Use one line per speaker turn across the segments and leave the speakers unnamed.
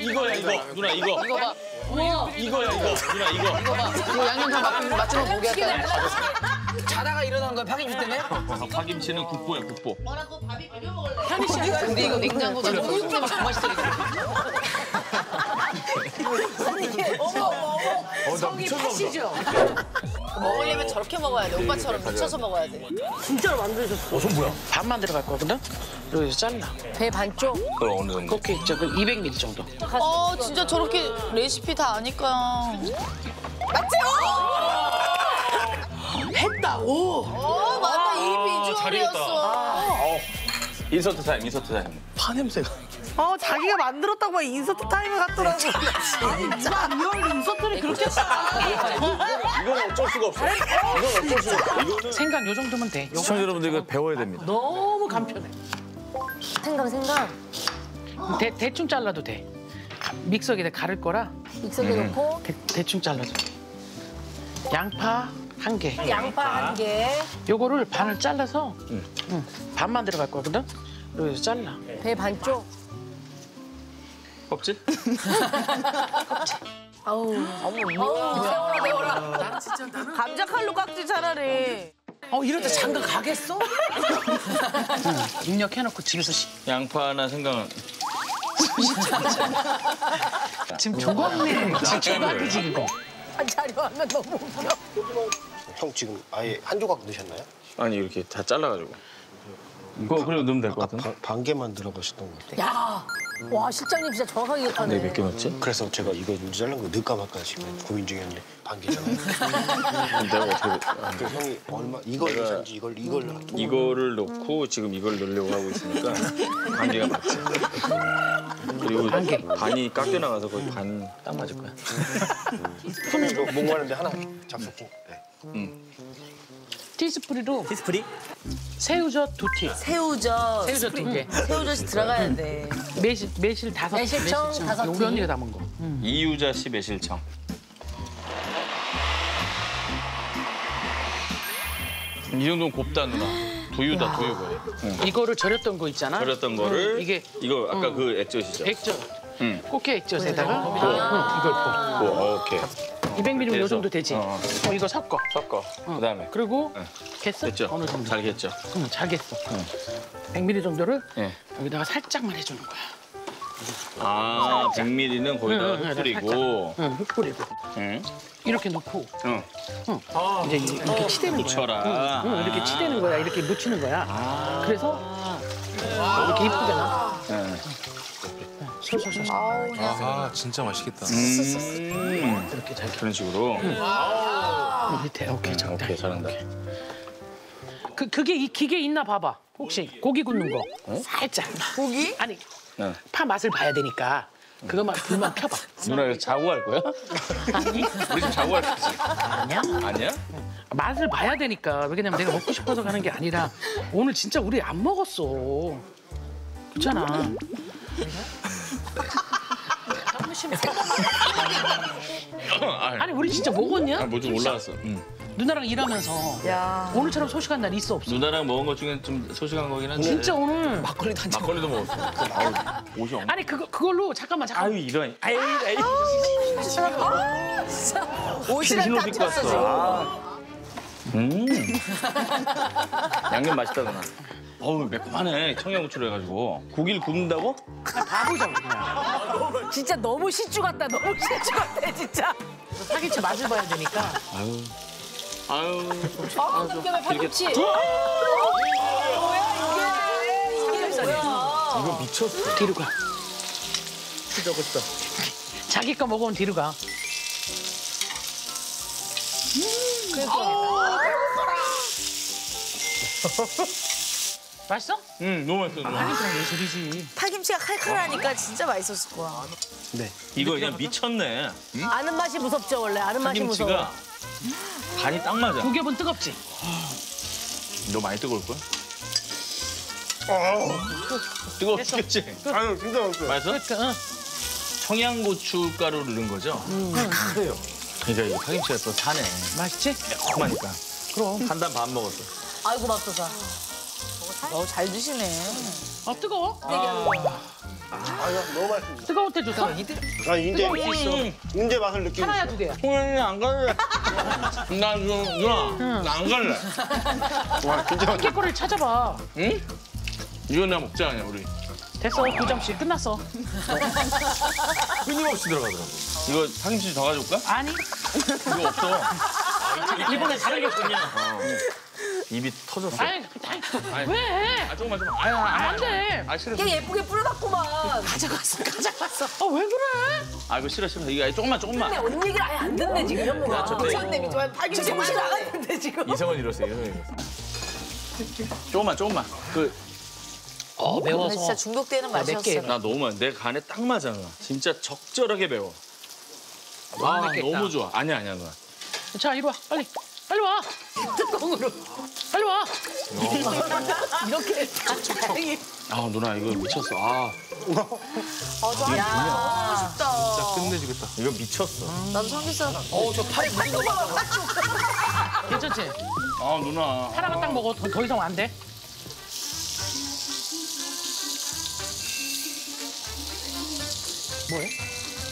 이거야 이거 누나 이거
이거 봐. 우와.
이거야 이거 누나 이거
이거 봐. 이거 양념 다 맞, 맞추면 보겠다.
자다가 일어난 거야 파김치 때문에?
자, 파김치는 국보야 국보
근데 이거 냉장고가 너무 힘들면 정 맛있더라고.
성이 파시죠?
먹으려면 저렇게 먹어야 돼. 오빠처럼 미쳐서 먹어야 돼.
진짜로 만드셨어.
반만 들어갈 거거든? 여기서 잘라.
배 반쪽?
그럼 어느 정도
곱게 있죠? 그 200ml 정도.
어, 진짜 저렇게 레시피 다 아니까.
했다고?
어, 맞다. 이 비주얼이었어.
인서트 타임 인서트 타임
파 냄새가.
어, 자기가 만들었다고 막 인서트 타임 같더라고. 진짜 리얼 인서트를 그렇게
이건 어쩔 수가 없어 이건 어쩔 수가 없어 이거는
생강 요 정도면 돼. 요
시청자 여러분들 이거 배워야 됩니다
너무 간편해.
생강 생강
대, 대충 잘라도 돼. 가- 믹서기에 갈을 거라
믹서기에 넣고
대, 대충 잘라줘. 양파 한 개.
양파 한 개,
요거를 반을 잘라서 응, 반만 들어갈 거거든? 여기서 잘라.
배 반쪽.
껍질?
아우, 세워라 세워라. 감자 칼로 깎지 차라리.
어, 이럴 때 장가 가겠어? 응, 입력해놓고 집에서 시,
양파나 생강은
지금 조각내. 조각이지.
한 자료하면 너무 웃겨.
형 지금 아예 한 조각 넣으셨나요?
아니 이렇게 다 잘라가지고 이거 그래도 넣으면 될 것 같은데
반, 반 개만 들어가셨던 것 같아요.
야, 와 실장님 진짜 정확하게 기억하네.
몇개 넣었지?
그래서 제가 이거 자른 거 넣을까 말까 지금 고민 중이었는데 반 개잖아요.
그럼 내가 어떻게
그 형이 얼마 이걸 넣으셨는지 이걸 이걸 한
이거를 넣고 지금 이걸 넣으려고 하고 있으니까 반 개가 맞지 그리고
반 개.
반이 깎여 나가서 거의 반 딱 맞을 거야
손으로 몽구하는데 하나 잡수고. 네.
티스프리로. 티스프리? 새우젓 두 티.
새우젓.
새우젓 두 개.
새우젓이 들어가야 돼.
매실, 매실 다섯 티.
매실청 다섯
우리
티.
언니가 담은 거.
이유자 씨 매실청 이 정도면 곱다 누나 두유다 두유 거의 응.
이거를 절였던 거 있잖아.
절였던 거를
응, 이게
이거 아까 그 액젓이죠?
액젓.
응.
꽃게 액젓에다가 응, 이걸
어, 오케이
200ml 요? 정도 되지.
어.
어, 이거 섞어.
섞어 그다음에
그리고
응.
겠어?
됐죠?
어느 정도?
잘 겠죠?
응, 잘 겠어. 100ml 정도를
예.
여기다가 살짝만 해주는 거야.
아 100ml는 거기다
응, 응,
흙 뿌리고
응, 흙 뿌리고.
응.
이렇게 넣고
응.
이제 이렇게 치대는 거야.
묻혀라.
응, 응, 이렇게 치대는 거야. 이렇게 묻히는 거야. 그래서 이렇게 이쁘게 나.
아 진짜 맛있겠다.
음.
이렇게 잘.
그런 식으로
밑에 오케이 적당히.
오케이 잘한다
그 그게 이 기계 있나 봐봐. 혹시 고기 굽는 거 살짝. 고기? 아니
응.
파 맛을 봐야 되니까 그것만 불만 켜봐.
누나 이거 자고 갈 거야?
아니
우리 집 자고 갈 거지?
아니야.
아니야?
맛을 봐야 되니까 왜냐면 내가 먹고 싶어서 가는 게 아니라 오늘 진짜 우리 안 먹었어. 그렇잖아. 아니 우리 진짜 먹었냐?
뭐좀 올라왔어. 응.
누나랑 일하면서
야.
오늘처럼 소식한 날 있어 없어?
누나랑 먹은 것 중에 좀 소식한 거긴 한데.
진짜 오늘
막걸리도 한 잔.
막걸리도 먹었어. 아우, 옷이 엄
아니 그거 그걸로 잠깐만 잠깐만.
아유 이런. 아유 아유.
옷이랑
흰옷
다
입고
쳤어 지금.
음. 양념 맛있다 누나 어우 매콤하네 청양고추로 해가지고 고기를 굽는다고?
바보잖아 그냥.
진짜 너무 시주 같다. 너무 시주 같아 진짜.
사기치 맛을 봐야 되니까
아유 아유
아, 웃겨면 파김치.
이거 미쳤어
뒤로 가.
싶다
자기 거 먹으면 뒤로 가. 맛있어?
응 너무 맛있어 누나
파김치랑 예술이지.
파김치가 칼칼하니까 진짜 맛있었을 거야.
이거 그냥 미쳤네
아는 맛이 무섭죠 원래. 아는 맛이 무서워.
파김치가 간이 딱 맞아
두 겹은 뜨겁지?
너 많이 뜨거울걸? 뜨거워 죽겠지?
아유 진짜 맛있어요.
맛있어?
그러니까 응.
청양고추 가루를 넣은 거죠? 그래요 그러니까 이 파김치가 또 사네
맛있지?
매콤하니까
그럼.
한 단 반 먹었어
아이고 맙소사.
어, 잘 드시네.
아 뜨거워?
아, 너무 맛있어.
뜨거울 때 줬어?
아, 이제, 이제 맛을 느끼고
하나야
있어.
두 개야?
홍현이 안 갈래. 나 누, 누나 나 안 갈래.
와, 진짜 맛있어.
깨 거를 찾아봐.
응? 이거 내가 먹자 그냥 우리.
됐어 구정씨 끝났어.
끊임없이 들어가더라고.
이거 파김치 더 가져올까?
아니
이거 없어.
이번에 그냥.
입이 터졌어.
아니 아니, 왜?
아 조금만 조금만. 아야 아야.
안 돼.
아 싫어.
걔 예쁘게 뿌려놨구만.
가져갔어 가져갔어. 아 왜 그래?
아 이거 싫어 싫어. 이거 조금만 조금만.
언니 얘기를 아예 안 듣네 지금 현무가. 미쳤네 미쳤네. 팔김치 정신 나갔는데 지금.
이성은 이러세요. 이성은 이러세요.
조금만 조금만.
그나어
근데
매워서.
진짜 중독되는 맛이었어.
너무 많아. 내 간에 딱 맞아 누나. 진짜 적절하게 매워. 아
맵겠다.
너무 좋아. 아니야 아니야 누나.
자 이리 와 빨리 빨리 와. 뚜껑으로. 빨리 와.
이렇게 다행히.
아 누나 이거 미쳤어. 아
야,
진짜 끝내주겠다.
이거 미쳤어.
나도 삼겹살.
어저 팔에 묻은 거 봐.
괜찮지?
아 누나.
하나만 딱 먹어 더, 더 이상 안 돼.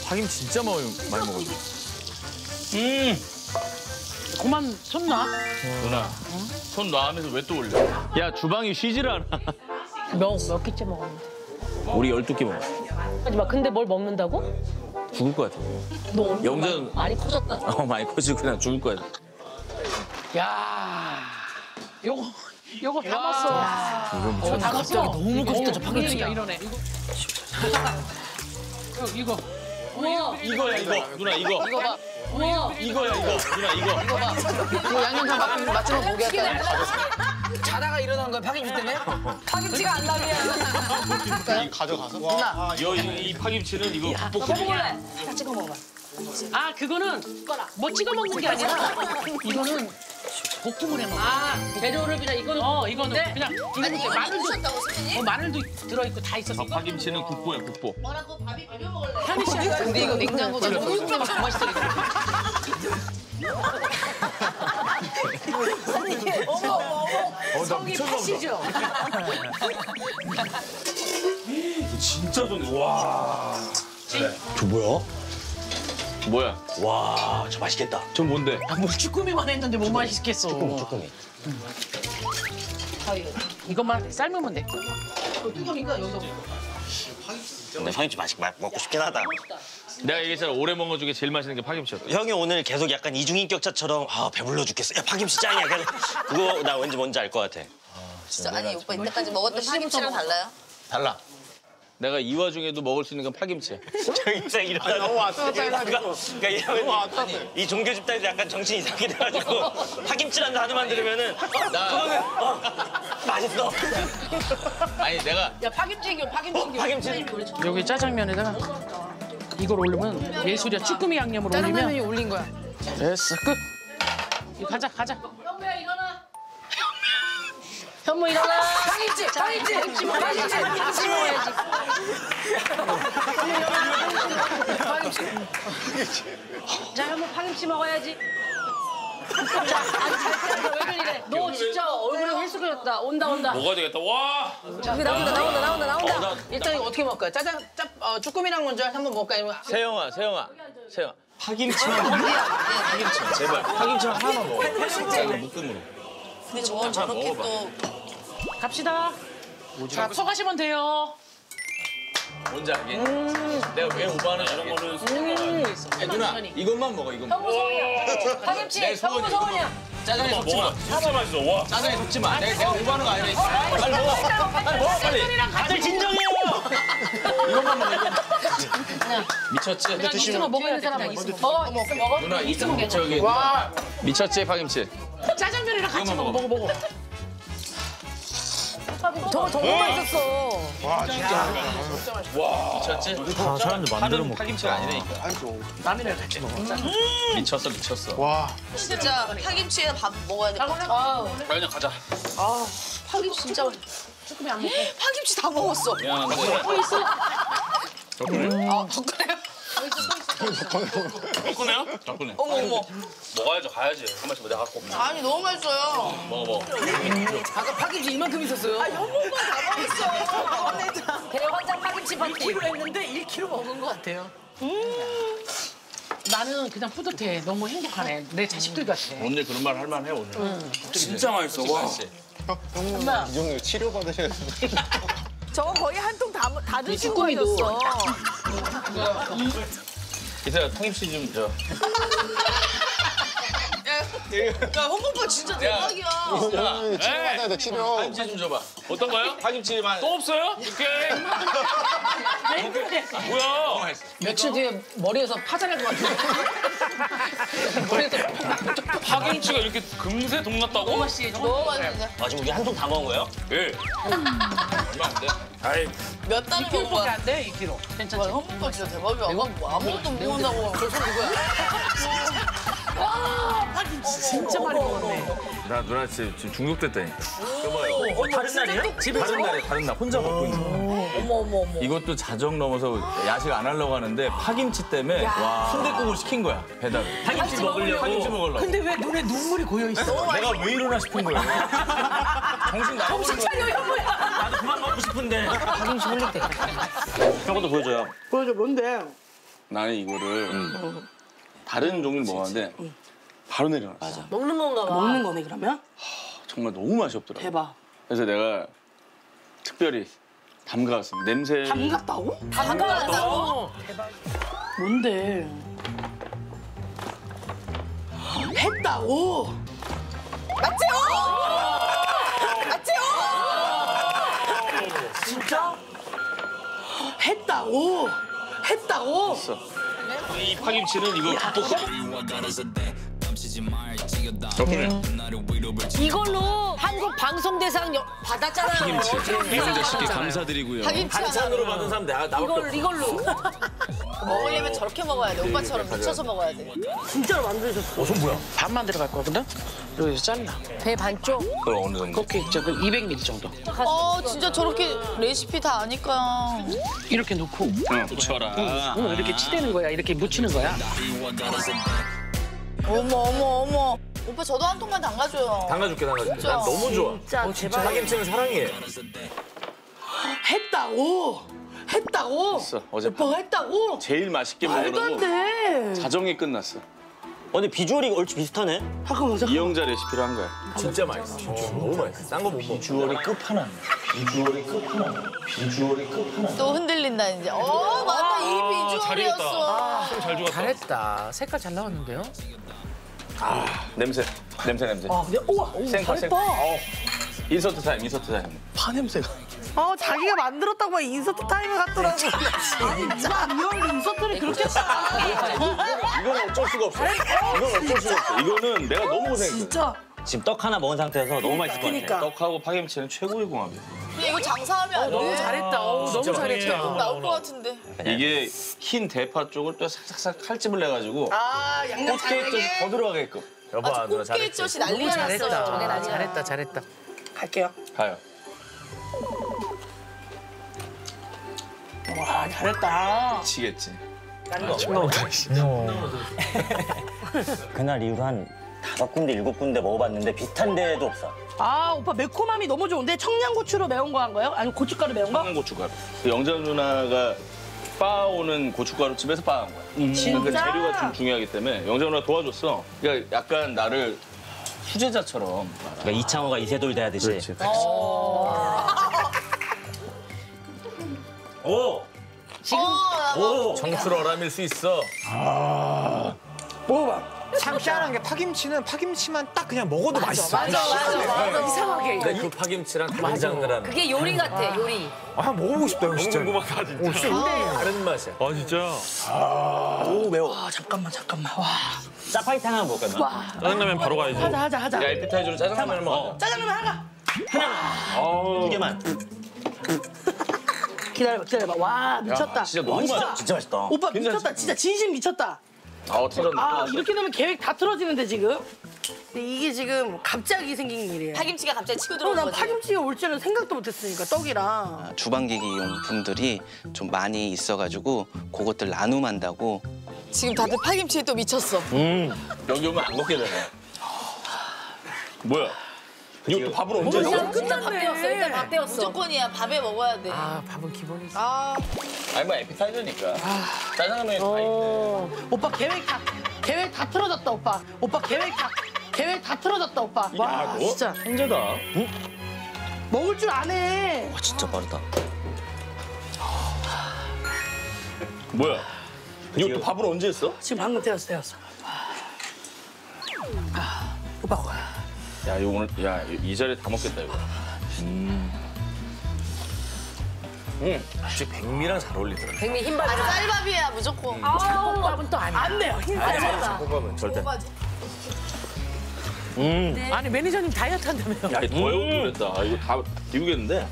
파김치 진짜 많이 많이 먹어.
음
그만 손 놔.
누나. 손 놔하면서 왜 또 올려? 야 주방이 쉬질 않아.
몇, 몇 끼째 먹었는데.
우리 12끼 먹어.
하지 마. 근데 뭘 먹는다고?
죽을 것 같아.
너 오늘
영전
많이 커졌다.
어 많이 커지고 그냥 죽을 것 같아.
야. 요거 요거 다 먹었어. 이거 다 먹었어.
너무 먹고 싶다, 저 파김치가.
이러네. 이거 이거.
우와,
이거야 이거 누나 이거
이거 봐.
우와.
이거야 이거 누나 이거.
이거 봐. 이거 양념 다 맞, 맞추면 모르겠다.
자다가 일어나는 거야 파김치 때문에?
파김치가 안 나면.
가져가서. 와,
이, 이, 이 파김치는 이거 국볶음이야.
아 그거는 뭐 찍어 먹는 게 아니라 이거는 볶음을 해 먹어.
아, 재료를 그냥 이거는.
어 이거는 그냥 이거
아니 이거
마늘도
드셨다고 선생님?
어, 마늘도 들어 있고 다 있었어.
아, 파김치는 국보야 국보.
현희 씨
근데 이거 냉장고가 너무 힘들어. 맛있어 이거. 어머 어머 어머.
성이 파시죠?
진짜 좋네. 와.
저 뭐야?
뭐야?
와, 저 맛있겠다.
전 뭔데?
아, 뭐 쭈꾸미만 했는데 뭐 맛있겠어.
쭈꾸미.
이것만 삶으면 돼.
근데 파김치 맛있 먹고 싶긴 하다.
내가 얘기했잖아 오래 먹은 것 중에 제일 맛있는 게 파김치였다.
형이 오늘 계속 약간 이중인격자처럼 아 배불러 죽겠어. 야 파김치 짱이야. 그거 나 왠지 뭔지 알 것 같아.
진짜 아니 오빠 이때까지 먹었던 파김치랑 달라요?
달라. 내가 이 와중에도 먹을 수 있는 건 파김치야.
정인상 일어나. 너무 왔어. 그러니까, 그러니까 이러면 이 종교 집단에서 약간 정신 이상하게 돼가지고 파김치라는 단어만 들으면은 어, 그거는 어, 맛있어.
아니 내가
야, 파김치 이거 파김치.
파김치.
여기 짜장면에다가 이걸 올리면 예술이야. 쭈꾸미 양념을 올리면
올린 거야.
됐어 끝. 가자 가자.
일어나. 현무 일어나.
파김치 파김치
파김치 먹어야지. 파김치 먹어야지. 자, 현무 파김치 먹어야지. 자, 아니, 잘. 왜 그래? 너 진짜 얼굴이 헬쑥해졌다. 온다, 온다.
먹어야 되겠다. 와.
여기 나온다 나온다 나온다 나온다.
일단 이거 어떻게 먹을까요? 짜장 짭 어, 쭈꾸미랑 먼저 한번 먹을까요? 아니면
세영아, 세영아, 세영아. 파김치만 파김치 제발 파김치만 하나만 먹어. 자, 이거 묶음으로.
근데 저건 저렇게 또
갑시다. 자 서가시면 돼요.
뭔지 알겠? 내가 왜 오바는 이런 거를 야, 누나 이것만 먹어 이것만.
파김치.
내 소원이야,
현무 소원이야.
짜장에 섞지 마. 진짜 맛있어. 와. 짜장에 섞지 마. 내가, 내가 오바하는 거 아니라. 빨리 먹어. 빨리 먹어 빨리. 다들 진정해요. 이것만 먹어. 미쳤지?
있으면 먹어야 돼. 먹어, 있어 먹어.
누나 이 저기 미쳤지 파김치.
짜장면이랑 같이 먹어 먹어 먹어.
저거 정말 맛있었어.
미쳤지? 다 사람들 만들어 먹. 파김치가 아니라니까.
라면이랑 같이 먹어.
미쳤어 미쳤어.
진짜 파김치에 밥 먹어야 돼. 아,
그냥 가자.
파김치 진짜 맛있어.
쭈꾸미 안 먹고.
파김치 다 먹었어.
미안한데.
아, 더 끓여요?
덕분에요? 덕분에.
어머 어머.
먹어야죠, 가야지. 한 번씩 내가 갖고.
아니 너무 맛있어요.
먹어, 먹어.
아까 파김치 이만큼 있었어요.
대환장 파김치 파티.
1kg 했는데 1kg 먹은 것 같아요.
나는 그냥 뿌듯해. 너무 행복하네. 내 자식들 같아.
오늘 그런 말 할 만해, 오늘.
진짜 맛있어. 와.
이 정도 치료 받으셔야 돼.
저거 거의 한 통 다 다 드신. 거였어.
이따가 통임씨 좀, 저.
야 홍보빠 진짜 대박이야.
치료 받아야 돼 치료.
파김치 좀 줘봐.
어떤 거요?
파김치만.
또 없어요? 이렇게. 뭐야?
며칠 뒤에 머리에서 파자랄 것 같은데. 머리에서
파김치가 이렇게 금세 동났다고?
너무 맛있는데.
아 지금 우리 한 통 다 먹은 거예요? 예. 얼마 안 돼? 아이
몇 달을 먹은
2kg밖에
거야?
안 돼, 2kg. 괜찮지?
홍보빠 진짜 대박이야. 내가 뭐 아무것도 못 먹는다고. 저손 누구야?
진짜 많이 먹었네.
나 누나 지금 지금 중독됐다니까.
다른 날이에요?
다른 날에 다른 날 혼자 먹고 있는 거.
어머 어머 어머.
이것도 자정 넘어서 야식 안 하려고 하는데 파김치 때문에 순대국을 시킨 거야 배달을.
파김치 먹으려고.
파김치 먹으려고.
근데 왜 눈에 눈물이 고여 있어?
내가 왜 이러나 싶은 거예요. 정신 나가. 정신 차려.
나도 그만 먹고 싶은데.
파김치 흘릴 때.
형 것도 보여줘요.
보여줘, 뭔데?
나는 이거를 다른 종류를 먹었는데 바로 내려놨어.
먹는 건가 봐.
먹는 거네, 그러면?
정말 너무 맛이 없더라고.
대박.
그래서 내가 특별히 담가왔습니다. 냄새.
담갔다고?
담가왔다고?
뭔데? 했다고?
맞지요? 맞지요?
진짜? 했다고? 했다고?
이 파김치는 이거 볶아.
이걸로 한국 방송대상 여- 받았잖아요.
이영자 씨께 감사드리고요.
파김치 하나
받은 사람 내가 나밖에
이걸 이걸로.
저렇게 먹어야 돼. 오빠처럼 미쳐서 먹어야 돼.
진짜로 만드셨어. 어, 손 뭐야? 반만 들어갈 거거든? 여기서 잘라.
배 반쪽.
그럼 어느 정도?
그렇게 저그 200ml 정도.
어 진짜 저렇게 레시피 다 아니까.
이렇게 넣고
응, 붙여라.
응, 이렇게 치대는 거야. 이렇게 묻히는 거야.
어머 어머 어머. 오빠 저도 한 통만 담가줘요.
담가줄게 담가줄게.
진짜.
난 너무 좋아.
진짜 제발.
파김치는 사랑해.
했다고? 했다고?
했어. 어제
오빠가 했다고?
제일 맛있게
말도 안
먹으라고
돼.
자정이 끝났어.
근데 비주얼이 얼추 비슷하네.
잠깐만, 잠깐만.
이영자 레시피로 한 거야.
진짜 맛있어. 진짜 너무 맛있어. 딴거못 먹어.
비주얼이 끝판왕. 비주얼이 끝판왕. 비주얼이 끝판왕.
또 흔들린다 이제. 어 맞다 이 비주얼이었어.
잘 죽었다.
잘했다. 색깔 잘 나왔는데요?
냄새. 냄새 냄새.
아, 근데 우와, 오,
생파
잘했다.
생파. 어. 인서트 타임 인서트 타임.
파 냄새가.
어 자기가 만들었다고 막 인서트 타임 같더라고.
진짜 real 인서트를 그렇게 했다.
이건 어쩔 수가 없어. 이건 어쩔 수가 없어. 이거는 내가 너무 고생했어.
진짜.
지금 떡 하나 먹은 상태에서 너무 맛있을 것 같아.
그러니까.
떡하고 파김치는 최고의 궁합이야.
이거 장사하면 안 돼.
너무 잘했다. 어우, 너무 잘했다.
나올 것 같은데.
이게 흰 대파 쪽을 또 싹싹싹 칼집을 내가지고
아, 양념
꽃게 쪽이 더 들어가게끔
여봐 누나
꽃게
잘했지.
젓이 난리가 났어.
잘했다. 잘했다. 잘했다. 갈게요.
가요.
잘했다.
치겠지.
그날 이후로 한 다섯 군데 일곱 군데 먹어봤는데 비슷한 데도 없어.
아 오빠 매콤함이 너무 좋은데 청양고추로 매운 거 한 거예요? 아니 고춧가루 매운 거?
청양 고춧가루. 그 영자 누나가 빻아오는 고춧가루 집에서 빻은 거야. 그 재료가 좀 중요하기 때문에 영자 누나 도와줬어. 그러니까 약간 나를 수제자처럼
그러니까 이창호가 이세돌 돼야듯이. 오!
지금 어,
청출 어람일 수 있어.
참 희한한 게 파김치는 파김치만 딱 그냥 먹어도 맛있어.
맞아 맞아 맞아.
이상하게.
근데 그 파김치랑 간장느랑
그게 요리 같아, 요리.
아, 한번 먹어보고 싶다, 형, 진짜.
궁금하다 진짜. 다른 맛이야. 아 진짜.
아, 잠깐만, 잠깐만. 와.
짜파게티 하나 먹을까? 나?
짜장라면 바로 가야지.
하자, 하자, 하자.
야 에피타이저로 짜장라면 먹어.
짜장면 하나.
두 개만.
기다려봐, 기다려봐. 와, 미쳤다.
진짜 너무 맛있어.
진짜 맛있다.
오빠 미쳤다. 진짜 진심 미쳤다.
아 틀었네.
아. 이렇게 되면 계획 다 틀어지는데, 지금? 근데 이게 지금 갑자기 생긴 일이에요.
파김치가 갑자기 치고
어,
들어온
난
거지.
파김치가 올 줄은 생각도 못했으니까, 떡이랑.
아, 주방기기용 분들이 좀 많이 있어가지고 그것들 나눔한다고
지금 다들 파김치에 또 미쳤어.
여기 오면 안 먹게 되네. 뭐야? 이것도 밥을 언제 했어?
일단 밥 때웠어. 일단 밥 때웠어.
무조건이야. 밥에 먹어야 돼.
아 밥은 기본이지.
아니 뭐 에피타이저니까. 짜장면에 다
어. 오빠 계획 다 계획 다 틀어졌다 오빠. 오빠 계획 다 계획 다 틀어졌다 오빠.
와너
진짜
천재다.
먹을 줄 아네.
진짜 빠르다.
뭐야? 이것도 밥을 언제 했어?
지금 방금 때웠어 때웠어. 아, 오빠 거 야.
야 이거 오늘 야 이 자리에 다 먹겠다 이거.
역시 백미랑 잘 어울리더라.
백미 흰밥.
아, 쌀밥이야 무조건.
아우.
밥은 또 아니야. 안 내요. 흰쌀.
볶음밥은 절대.
아니 매니저님 다이어트 한다며요.
야 이거 더 해오고 그랬다. 아, 이거 다 비우겠는데?
아,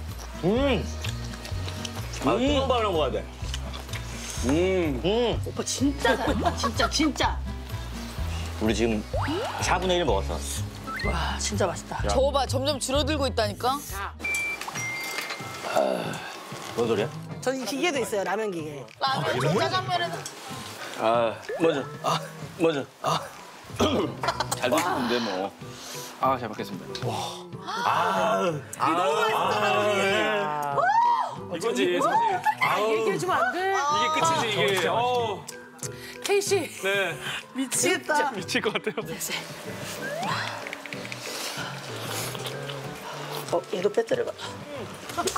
뜨거운 밥을 먹어야 돼.
오빠 진짜 잘한다. 진짜 진짜.
우리 지금 4분의 1 먹었어.
와 진짜 맛있다.
저거 봐 점점 줄어들고 있다니까.
뭔 소리야?
저기 기계도 있어요 라면 기계.
라면 짜장면은
아 먼저. 아 먼저. 아. 잘 드시는데 뭐. 아 잘 먹겠습니다.
이거지 사실.
아, 얘기해 주면 안 돼.
이게 끝이지 이게. 어.
케이 씨
네.
미치겠다.
미칠 것 같아요.
어, 얘도 빼뜨려봐.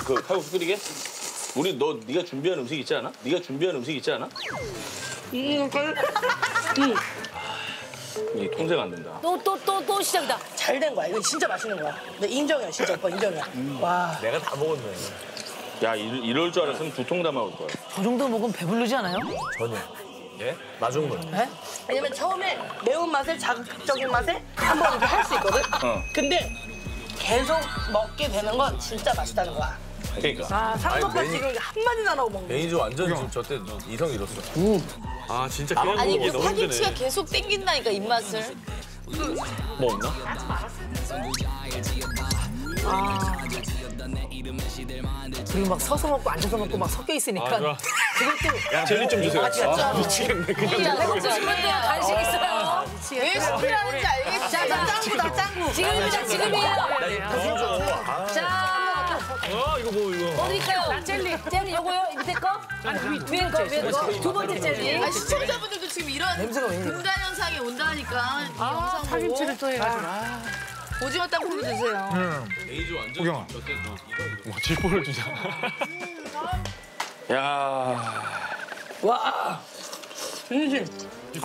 그 칼국수 끓이게? 우리 너 네가 준비한 음식 있지 않아? 네가 준비한 음식 있지 않아? 이 통제가 안 된다.
또 또 또 또 시작이다.
잘 된 거야. 이건 진짜 맛있는 거야. 네, 인정이야, 진짜 오빠 인정이야. 와,
내가 다 먹었네.
야 이, 이럴 줄 알았으면 두 통 다 먹을 거야.
저 정도 먹으면 배부르지 않아요?
전혀. 예? 마중물.
네? 왜냐면 처음에 매운 맛에 자극적인 맛에 한번 이렇게 할수 있거든.
어.
근데 계속 먹게 되는 건 진짜 맛있다는 거야.
그러니까.
아, 상도가 지금 한 마디나 나고 먹는 거야.
매니저 완전 지금 저때 이성 잃었어.
아 진짜 그냥
아니
먹기
그
너무
파김치가
힘드네.
계속 땡긴다니까 입맛을.
뭐 없나?
그리고 막 서서 먹고 앉아서 먹고 막 섞여 있으니까
좋아.
그것도
젤리 좀 주세요.
아,
미치겠네 그냥.
먹고 싶은데 간식 있어요.
왜 시키라는지 알겠지.
자, 자,
짱구다 짱구.
지금입니다. 지금이에요. 자,
어 이거 뭐 이거.
어디까요? 젤리. 젤리 요거요? 밑에 거? 아니 위에 거 위에 거. 두 번째 젤리.
아 시청자분들도 지금 이런? 금단 현상이 온다니까
이아 파김치를 또 해가지고. 아.
오징어 땅콩도 드세요.
매니저 완전
구경아.
저때
뭐 뒷볼을 주자.
야.
와. 윤진,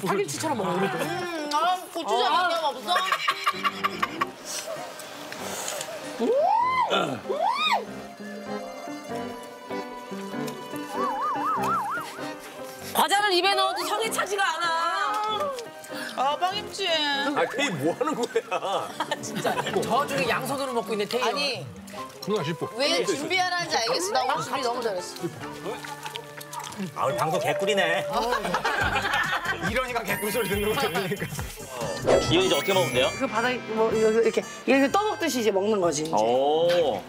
파김치처럼 먹어 우리도.
고추장 양념 없어?
과자를 입에 넣어도 성에 차지가 않아.
아 파김치.
아, 걔뭐 하는 거야?
저 중에 양손으로 먹고 있는 태희.
아니
누나 싶어.
왜 준비하라는지 알겠어. 나 오늘 준비 너무 잘했어.
아, 우리 방송 개꿀이네.
이러니까 개꿀 소리 듣는 거 들으니까.
이거 이제 어떻게 먹으면 돼요?
그 바닥에 뭐 이거 이렇게 이렇게 떠먹듯이 이제 먹는 거지. 이제.
오.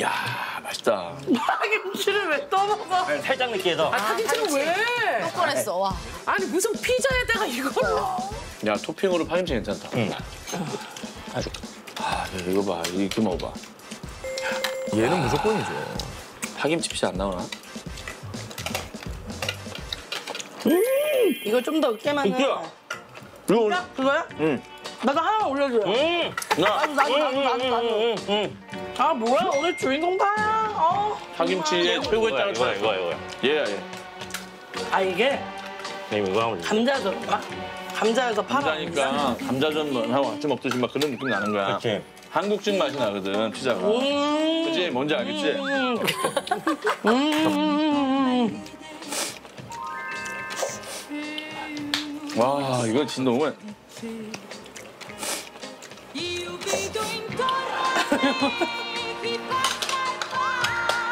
야 맛있다.
파김치를 왜 떠먹어?
아니, 살짝 느끼해서.
아 파김치는 왜?
또 꺼냈어. 와.
아니 무슨 피자에다가 이걸?
야 토핑으로 파김치 괜찮다.
응.
아 이거 봐 이렇게 먹어봐.
얘는 무조건이죠.
파김치 피자 안 나오나?
이거 좀더 깨면은.
웃겨. 이거 오늘
그거야?
응.
나도 하나 올려줘요.
음, 나.
음,
나도 나도 나도 나도.
응, 응.
아 뭐야 오늘 주인공 다야. 어.
파김치의 최고의 짤
이거야, 이거야, 이거야.
얘야 얘.
아 이게
네, 이거.
감자전인가? 감자에서 파가.
감자니까 감자전하고 같이 먹듯이 막 그런 느낌 나는 거야.
그렇지.
한국식 맛이 나거든 피자가.
음.
그지 뭔지 알겠지?
음.
와 이거 진짜 너무.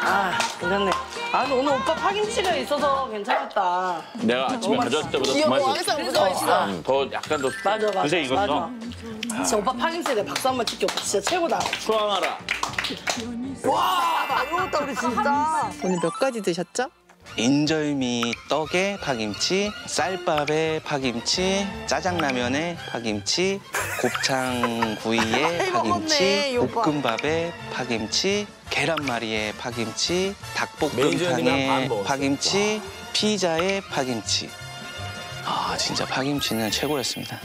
아 괜찮네. 아 근데 오늘 오빠 파김치가 있어서 괜찮았다.
내가 아침에 가져왔을 때보다 더
귀여워.
맛있어.
항상 무서워.
응, 더 약간 더
맞아 맞아.
익었어?
맞아. 진짜 오빠 파김치에 내가 박수 한 번 칠게 오빠 진짜 최고다.
수항하라.
와 많이 먹었다 우리 진짜. 오늘 몇 가지 드셨죠?
인절미 떡에 파김치, 쌀밥에 파김치, 짜장라면에 파김치, 곱창 구이에 파김치. 볶음밥에 파김치, 계란말이에 파김치, 닭볶음탕에. 파김치, 피자에 파김치. 아 진짜 파김치는 최고였습니다.